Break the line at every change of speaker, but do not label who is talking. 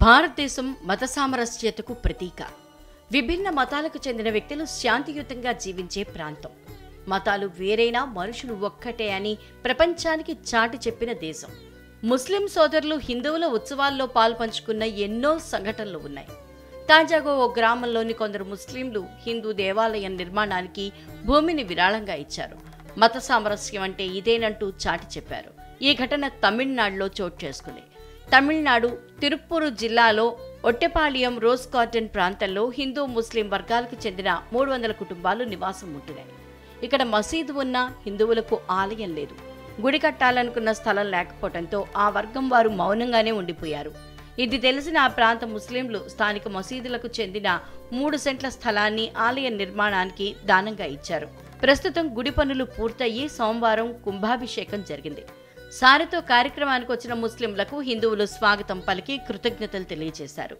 భారతదేశం మత సామరస్యతకు ప్రతీక. విభిన్న మతాలకు చెందిన వ్యక్తులు శాంతియుతంగా జీవించే ప్రాంతం. మతాలు వేరైనా మనుషులు ఒక్కటే అని ప్రపంచానికి చాటి చెప్పిన దేశం. ముస్లిం సోదరులు హిందువుల ఉత్సవాల్లో పాల్పంచుకున్న ఎన్నో సంఘటనలు ఉన్నాయి. తాజాగా ఓ గ్రామంలోని కొందరు ముస్లింలు హిందూ దేవాలయం నిర్మాణానికి భూమిని విరాళంగా ఇచ్చారు. మత సామరస్యం అంటే ఇదేనంటూ చాటి చెప్పారు. ఈ ఘటన తమిళనాడులో చోటు చేసుకుంది. తమిళనాడు తిరుప్పూరు జిల్లాలో ఒట్టెపాళియం రోజ్ గార్డెన్ ప్రాంతంలో హిందూ ముస్లిం వర్గాలకు చెందిన మూడు వందల కుటుంబాలు నివాసం ఉంటున్నాయి. ఇక్కడ మసీదు ఉన్న హిందువులకు ఆలయం లేదు. గుడి కట్టాలనుకున్న స్థలం లేకపోవడంతో ఆ వర్గం వారు మౌనంగానే ఉండిపోయారు. ఇది తెలిసిన ఆ ప్రాంత ముస్లింలు స్థానిక మసీదులకు చెందిన మూడు సెంట్ల స్థలాన్ని ఆలయ నిర్మాణానికి దానంగా ఇచ్చారు. ప్రస్తుతం గుడి పనులు పూర్తయి సోమవారం కుంభాభిషేకం జరిగింది. సారితో కార్యక్రమానికి వచ్చిన ముస్లింలకు హిందువులు స్వాగతం పలికి కృతజ్ఞతలు తెలియజేశారు.